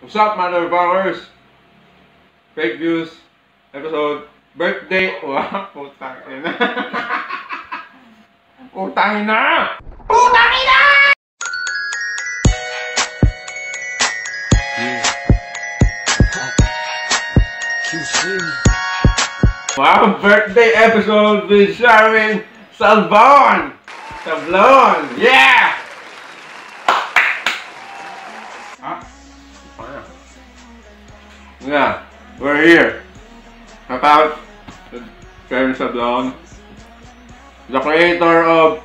What's up, motherfuckers? Fake views, episode, birthday. Wow, putang ina. putang ina! Putang ina! Wow, birthday episode with Sharon Salvon! Sablon! Yeah! Yeah, we're here. About Sharon Sablon, the creator of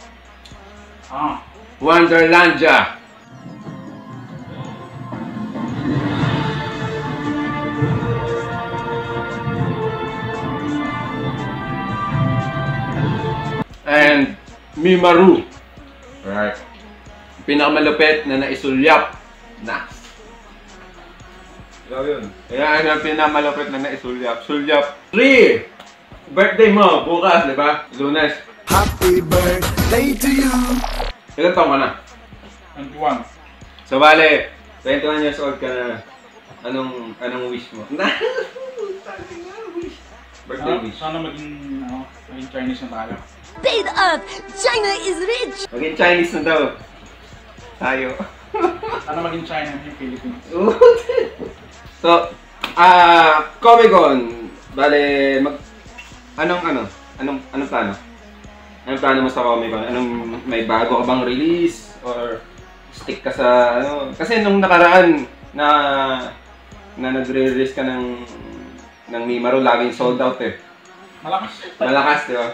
Ah. Wonderlandia. And Mimaru. Right. Pinakamalupit na naisulyap na. Ikaw yun. Ayan ang pinakamalupit na naisulyap. Sulyap. 3! Birthday mo, bukas, di ba? Lunes. Happy birthday to you. Ilan taong ka na? 21. So, bale, 21 years old ka na. Anong, anong wish mo? Birthday wish. sana maging, ano, maging Chinese na tayo. paid up. China is rich. Maging Chinese na daw. Tayo. Sana maging China yung Philippines. So, ah, Comic Con. Bale, mag... Anong, ano? Anong, anong plano? Anong plano mo sa Comic Con? Anong, may bago ka bang release? Or stick ka sa, ano? Kasi nung nakaraan na na nagre-release ka ng ng Mimaro, laging sold out eh. Malakas. Malakas, di ba?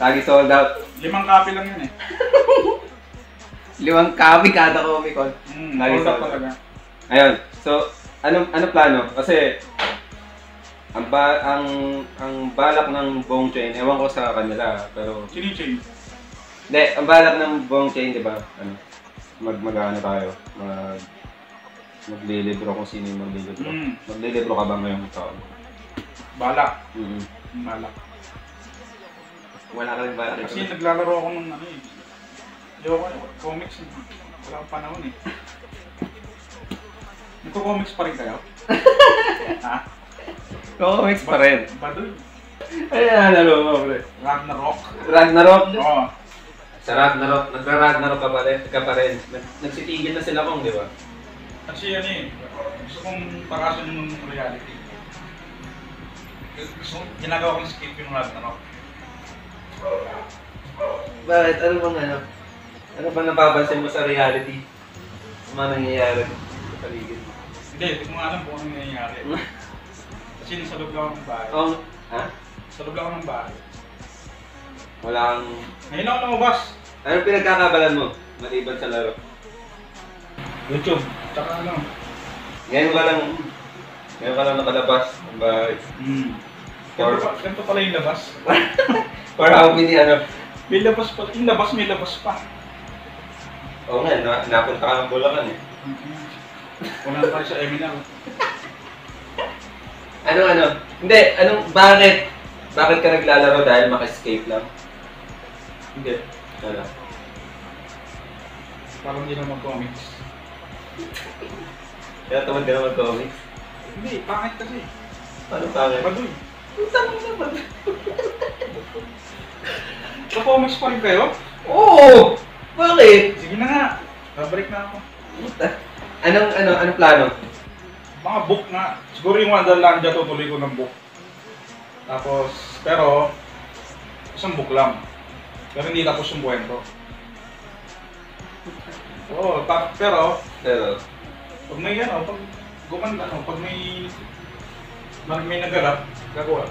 Lagi sold out. Limang copy lang yun eh. Limang copy kada Comic Con. Hmm, Lagi sold out sold out. talaga. Ayun. So, ano ano plano? Kasi ang ba ang ang balak ng buong chain, ewan ko sa kanila, pero Sino yung chain? hindi, ang balak ng buong chain, 'di ba? Ano? Mag mag-ano tayo? Mag maglilibro kung sino yung maglilibro. Mm. Maglilibro ka ba ngayong taon? Balak. Mm. Balak. Wala ka rin balak. Kasi naglalaro ako ng ano eh. Ayoko, comics eh. Wala akong panahon eh. Nagko-comics pa rin kayo? ha? Comics pa rin. Baduy. Ayan, ano mo, pre. Ragnarok. Ragnarok. Oo. Sa Ragnarok, nagra-Ragnarok ka pa rin. Ka pa rin. Nag- Nagsitigil na sila kung, di ba? Kasi ano eh, gusto kong takasan yung reality. Gusto kong ginagawa kong skip yung Ragnarok. Bakit? Ano bang ano? Ano bang napapansin mo sa reality? Sa mga nangyayari sa paligid mo? Hindi, hindi ko nga alam kung ano nangyayari. Kasi nasa loob lang ako ng bahay. Oh, ha? Sa loob lang ako ng bahay. Wala kang... Ngayon ako lumabas. Ano pinagkakabalan mo? Maliban sa laro. YouTube. Tsaka ano. Ngayon ka lang... Ngayon ka lang nakalabas ng bahay. Hmm. Or- Ganito, pa, ganito pala yung labas. For how many ano? May labas pa. Yung labas may labas pa. Oo nga, na, napunta ka ng Bulacan eh. Wala na tayo sa Eminal. Ano ano? Hindi, anong... Bakit? Bakit ka naglalaro dahil maka-escape lang? Hindi. Ano? Parang hindi naman comics. Kaya tamad ka naman comics? Hindi, pangit kasi. Paano pangit? Baduy. Putang ina naman. Sa comics pa rin kayo? Oo! Bakit? Sige na nga. Babalik na ako. Puta. Anong, ano, anong plano? Mga book nga. Siguro yung Wonderlandia tutuloy ko ng book. Tapos, pero, isang book lang. Pero hindi tapos yung kwento. Oo, ta- pero, Pero, pag may ano, pag gumanda, ano, pag may, pag may nagarap, gagawa.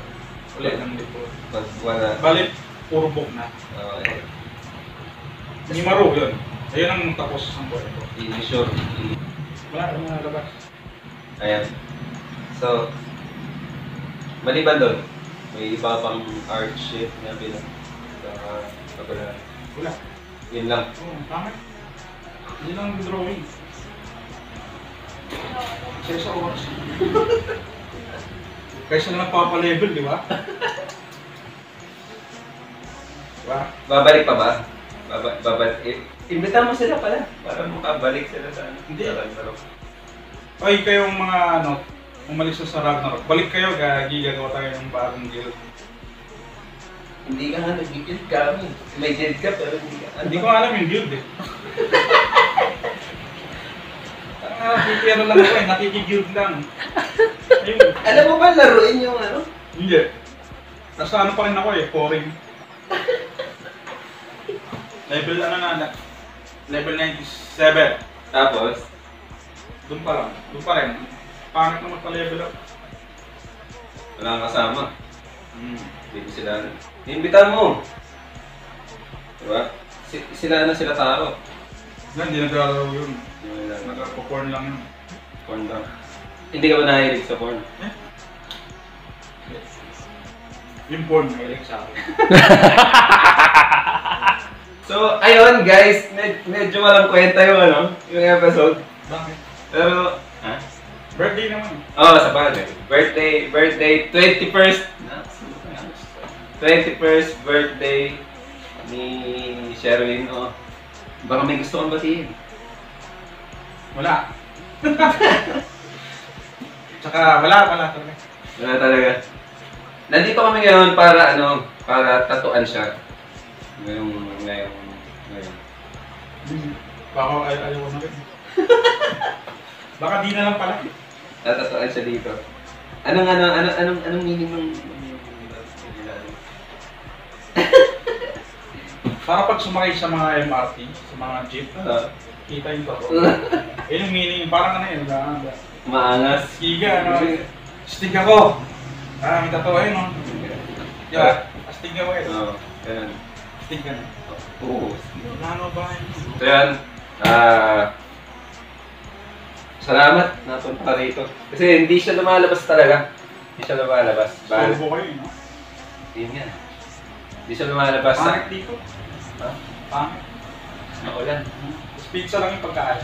Ulit ng dito. pag wala, Balik, puro book na. okay. Ni Maru yun. Ayun ang tapos ng kwento. I-sure. Wala na mga labas. Ayan. So, maliban doon, may iba pang art shit na bilang sa kapala. Wala. Yun lang. Oo, pangit. Hindi lang ang drawing. Isa sa oras. Kaysa na nagpapalevel, di ba? Diba? Babalik pa ba? Baba, babalik. Imbita mo sila pala para makabalik sila sa ano. Hindi. Sa Ragnarok. Oy, kayong mga ano, umalis na sa Ragnarok. Balik kayo, gagi, gagawa tayo ng bagong guild. Hindi ka nga nag-guild kami. May guild ka pero hindi ka. Hindi ko alam yung guild eh. Ah, ano lang ako eh, nakikiguild lang. Ayun. Alam mo ba laruin yung ano? Hindi. Nasa ano pa rin ako eh, foreign. Level ano na, na- level 97. Tapos, Doon pa lang, doon pa rin. Pangit naman pa level up. wala kang kasama. Hmm. Hindi ko sila... Imbitahan mo! Diba? Si, sila na sila tao. Yan, hindi naglalaro yun. Hindi. Nagpo-porn lang yun. Porn lang. Hindi ka ba nahilig sa porn? Yung porn, mahilig sa akin. So, ayun guys, med medyo walang kwenta yung ano, yung episode. Bakit? Pero, ha? Birthday naman. Oo, oh, sa bagay. Birthday, birthday, 21st, 21st birthday ni Sherwin, oh. Baka may gusto kang batiin. Wala. Tsaka wala, wala talaga. Wala talaga. Nandito kami ngayon para ano, para tatuan siya. Ngayong, ngayong, ngayon. Baka ay ayaw ko rin. Baka di na lang pala. Tatatuan siya dito. Anong, ano, ano, anong, anong meaning ng... Para pag sumakay sa mga MRT, sa mga jeep, Ah, kita yung tao. Yun yung meaning, parang ano yun, na, maangas. Stiga, ano, stig ako. Ah, may tattoo ayun, no? Yeah, astig ako eh. Oo, ganun. Stig ka na. Oo. Ano ba yun? So yan, ah... salamat, napunta rito. Kasi hindi siya lumalabas talaga. Hindi siya lumalabas. Bahal. Sorbo kayo, no? Yun yan. Hindi siya lumalabas sa... Pangit dito. Ha? Pangit. Maulan. Tapos pizza lang yung pagkain.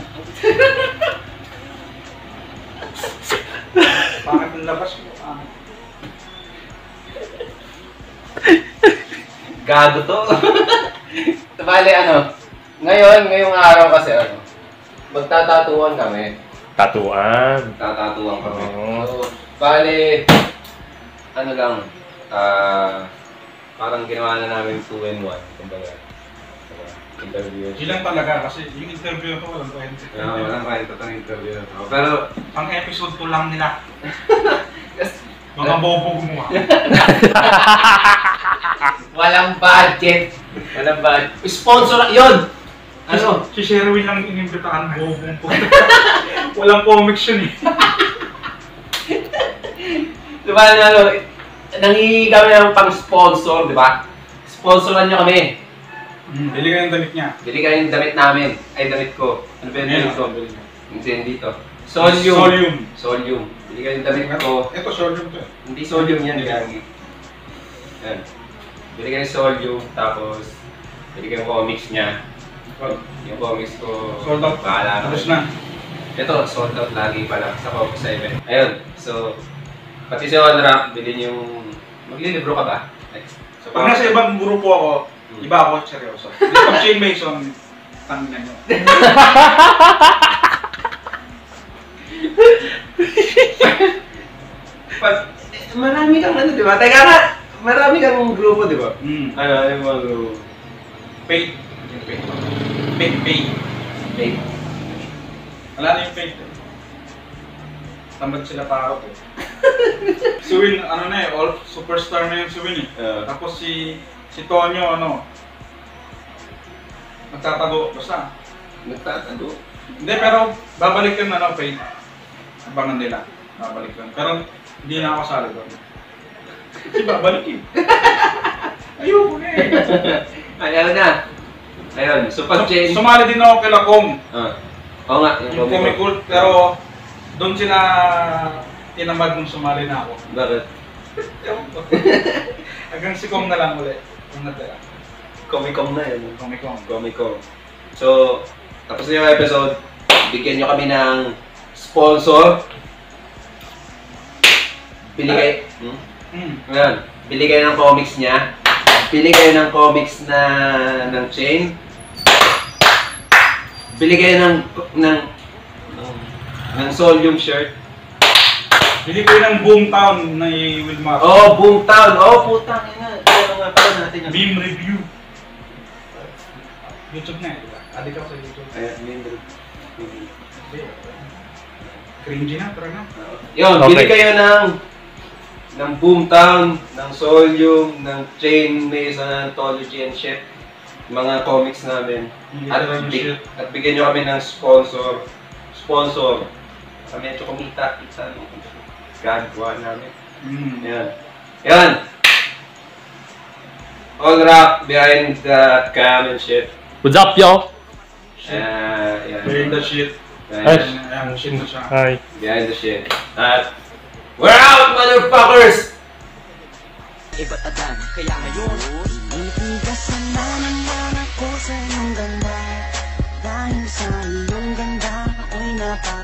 Pangit ang labas ko. Pangit. Gago to. Bale, ano, ngayon, ngayong araw kasi, ano, magtatatuan kami. Tatuan. Tatatuan kami. Oo. So, bale, ano lang, ah, parang ginawa na namin 2 in 1, kumbaga. Interview. Hindi lang talaga kasi yung interview ko walang kwento. Yeah, walang kahit itong interview to. Pero, Ang episode ko lang nila. Mga bobo gumawa. walang budget. Walang budget. Sponsor, yun! Ano? Si Sherwin lang inimbitahan bobong po. walang comics yun eh. Diba, ano, nangihingi kami ng pang-sponsor, di ba? Sponsoran nyo kami. Hmm, bili ka ng damit niya. Bili kayo yung damit namin. Ay, damit ko. Ano ba yung damit ko? Hindi, dito. Solium. Solium. Solium. Bili kayo yung damit ko. Ito, Solium to eh. Hindi solium yan, gagi. Yan. Bili kayo yung solium, tapos kayo yung comics niya. Yung comics ko, Sold out. bahala na. Tapos na. Ito, sold out lagi pala sa Comic 7. Ayun, so, pati si Onrap, bilhin yung... Maglilibro ka ba? Next. So, Pag nasa ibang grupo ako, Hmm. iba ako, seryoso. Pag Shane Mason, tangin nyo. Pag, marami kang ano, di ba? Teka nga, marami kang grupo, di ba? Hmm. Ano, ano yung mga grupo? Paid. Paid. Paid. Paid. Fake. Wala na yung paid. Tamad sila parot eh. si Win, ano na eh, all superstar na yung si Win eh. Uh, Tapos si si Tonyo, ano, nagtatago. Basta. nagtatago. Hindi, pero babalik yun, ano, paid. Abangan nila. Babalik yun. Pero hindi na ako sali doon. Kasi babalik eh. Ayoko na eh. Ayaw na. Ayun, so pag change... Sumali din ako kay Lacom. Ah. Oo nga, yung Yung comic comic cult, pero doon sila tinamad nung sumali na ako. Bakit? Ewan ko. Hanggang si Kong na lang ulit. Kung natira. Comic-Con na yun. Comic Con. So, tapos na yung episode. Bigyan nyo kami ng sponsor. Bili kayo... Hmm? Hmm. Ayan. Bili kayo ng comics niya. Bili kayo ng comics na ng chain. Bili kayo ng ng ng, ng Solium shirt. Bili yun ng Boomtown ni Wilmar. Oh, Boomtown. Oh, putang ina. Ano nga pala natin yun? Beam review. YouTube na eh, di ba? Adik ako sa YouTube. Ayan, Beam Cringy na, tara na. Yun, Okay. bili kayo ng ng Boomtown, ng Solium, ng Chain Mason Anthology and shit. Mga comics namin. At, big, shit. at bigyan nyo kami ng sponsor. Sponsor. Kami medyo kumita. Kita. Gagawa namin. Mm. Yan. Yan. All rock behind the cam and shit. What's up, yo? Uh, yan. Behind the shit. Behind the- shit siya. Hi. Behind the shit. At We're out, motherfuckers! Iba't atan, kaya ngayon Tinitigasan na naman ako sa iyong ganda Dahil sa iyong ganda ako'y napaka